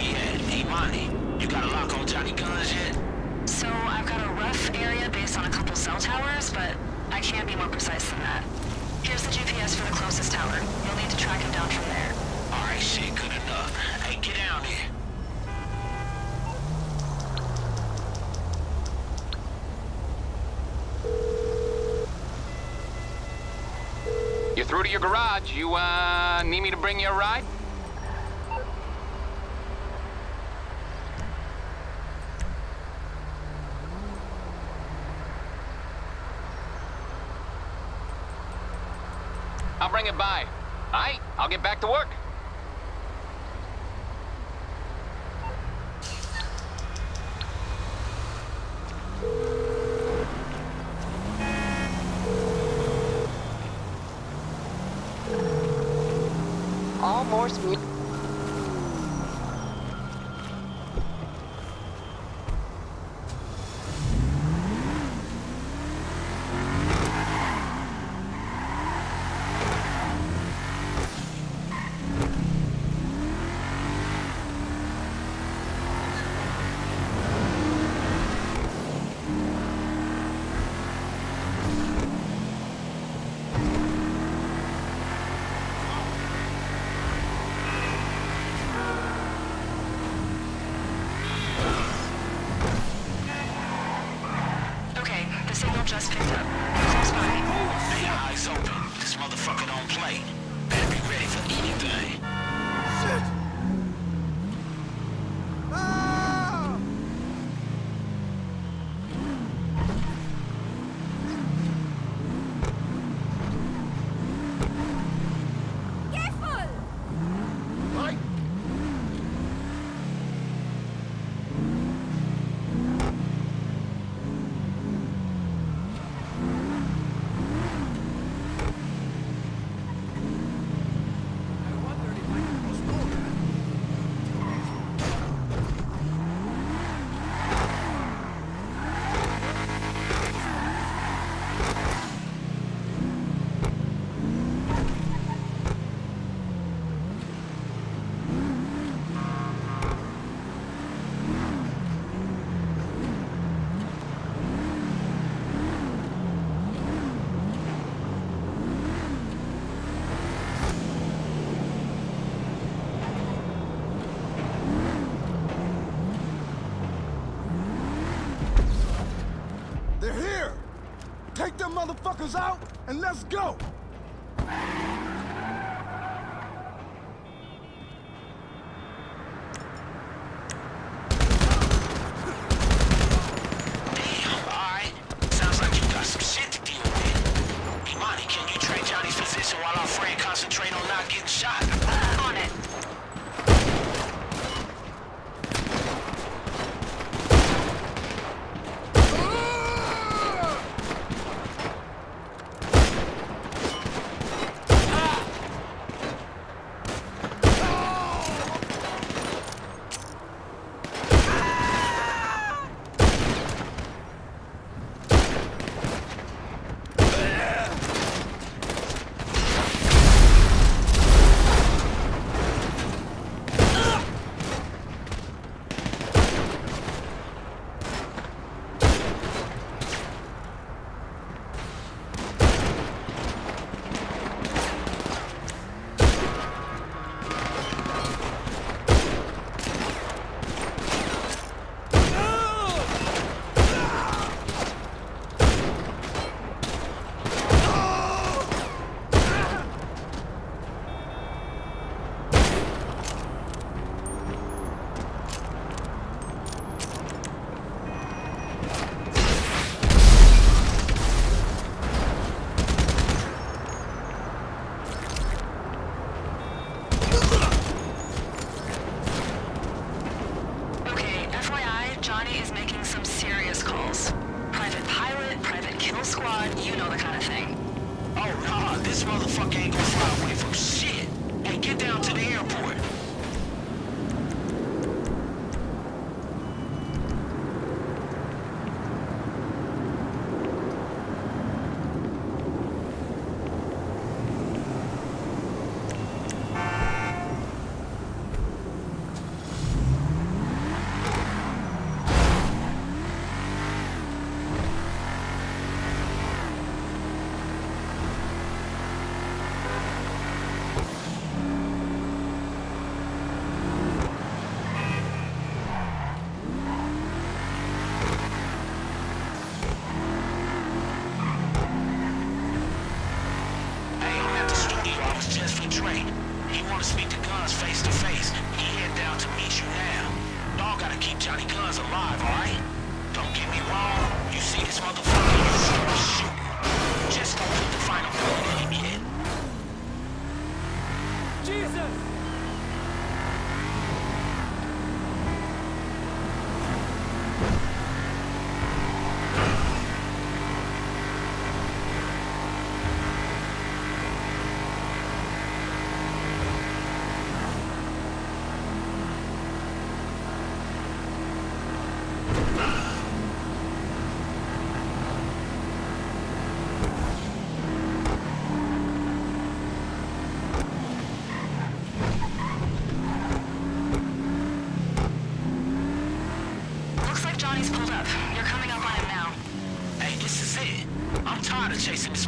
Yeah, Imani, you got a lock on Johnny Guns yet? So I've got a rough area based on a couple cell towers, but I can't be more precise than that. Here's the GPS for the closest tower. You'll need to track him down from there. Alright, shit, good enough. Hey, get down here. You're through to your garage. You, uh, need me to bring you a ride? It by. All right, I'll get back to work. All Morse mu- motherfuckers out and let's go! This motherfucker ain't gonna fly away from shit. Hey, get down to the airport.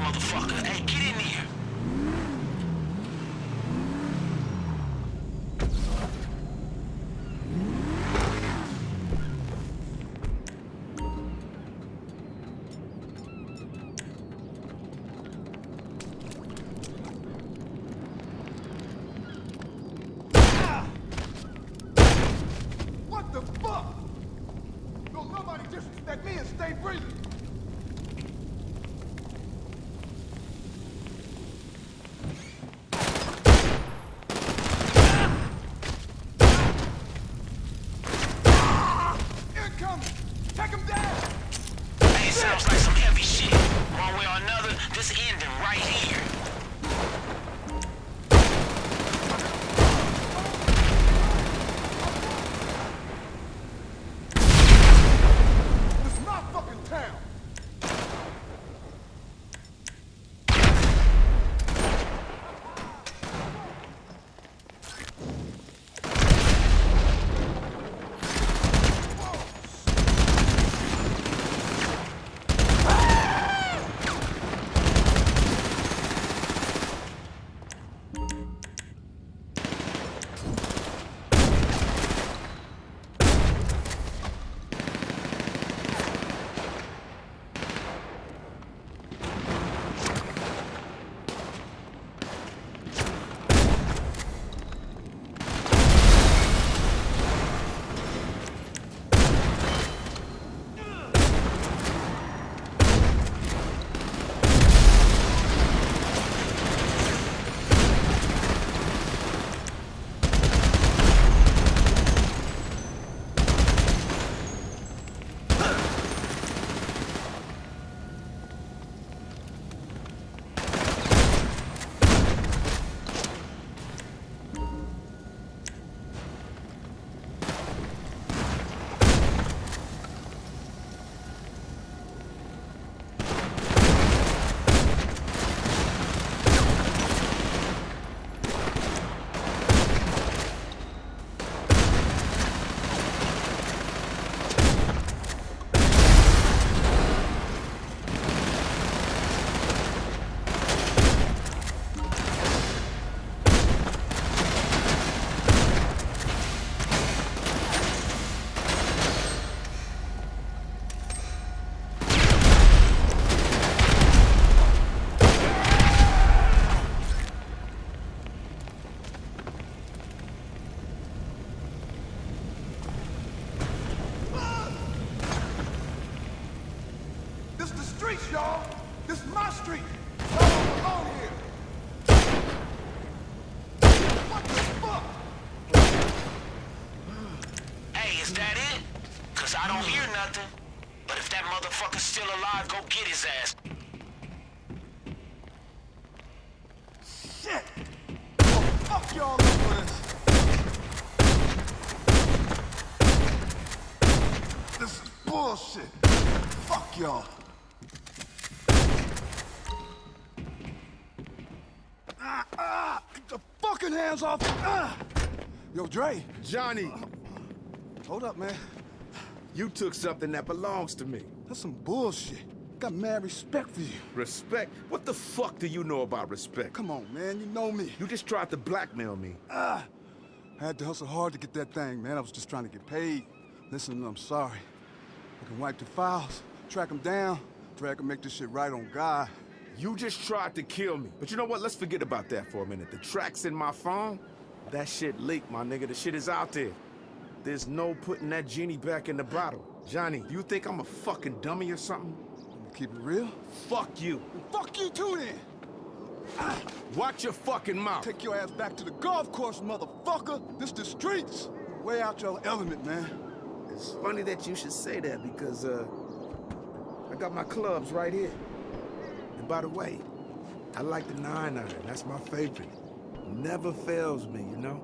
Motherfucker. Hey, get in here. What the fuck? Don't nobody disrespect me and stay breathing. Incoming! Take him down! Hey, sounds like some heavy shit. One way or another, this ending right here. Street! Y'all don't belong here! What the fuck? Hey, is that it? Cause I don't hear nothing. But if that motherfucker's still alive, go get his ass. Shit! Oh, fuck y'all for this! This is bullshit! Fuck y'all! Ah, ah! Get the fucking hands off! Ah! Yo, Dre, Johnny, hold up, man. you took something that belongs to me. That's some bullshit. Got mad respect for you. Respect? What the fuck do you know about respect? Come on, man, you know me. You just tried to blackmail me. I had to hustle hard to get that thing, man. I was just trying to get paid. Listen, I'm sorry. I can wipe the files, track them down, drag and make this shit right on God. You just tried to kill me. But you know what? Let's forget about that for a minute. The track's in my phone. That shit leaked, my nigga. The shit is out there. There's no putting that genie back in the bottle. Johnny, you think I'm a fucking dummy or something? Keep it real? Fuck you. Fuck you too then! Watch your fucking mouth. Take your ass back to the golf course, motherfucker! This the streets! Way out your element, man. It's funny that you should say that because, uh, I got my clubs right here. And by the way, I like the nine iron. That's my favorite. Never fails me, you know?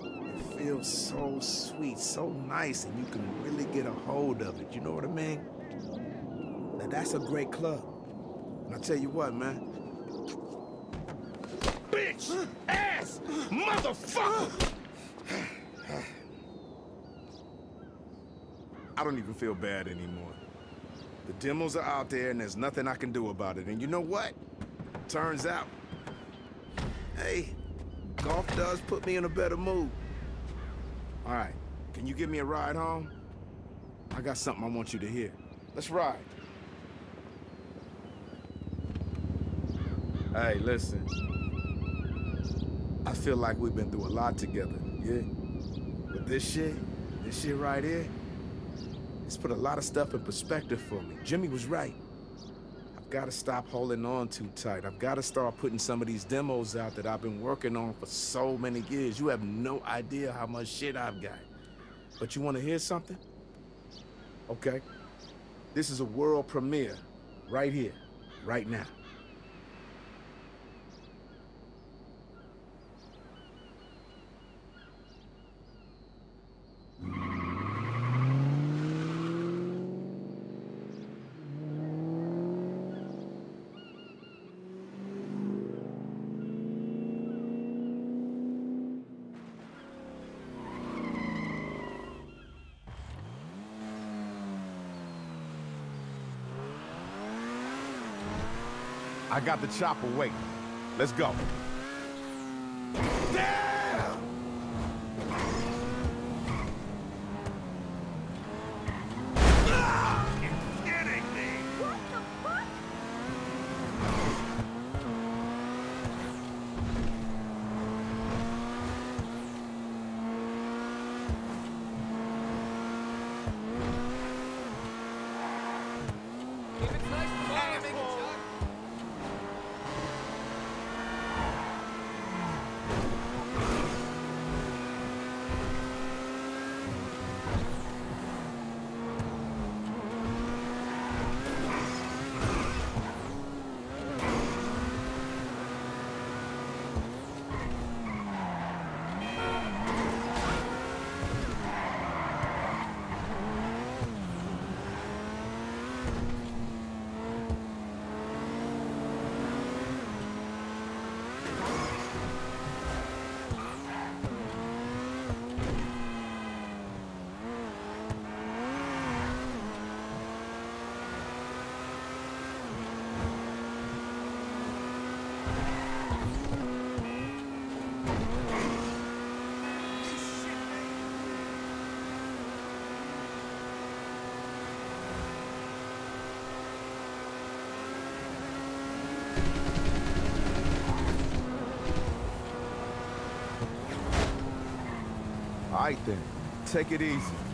It feels so sweet, so nice, and you can really get a hold of it. You know what I mean? Now, that's a great club. And I tell you what, man. Bitch! Ass! Motherfucker! I don't even feel bad anymore. The demos are out there and there's nothing I can do about it. And you know what? Turns out, hey, golf does put me in a better mood. All right, can you give me a ride home? I got something I want you to hear. Let's ride. Hey, listen. I feel like we've been through a lot together, yeah? But this shit, this shit right here, it's put a lot of stuff in perspective for me. Jimmy was right. I've got to stop holding on too tight. I've got to start putting some of these demos out that I've been working on for so many years. You have no idea how much shit I've got. But you want to hear something? Okay. This is a world premiere. Right here. Right now. I got the chopper waiting. Let's go. Damn! Ah! You're kidding me! All right then, take it easy.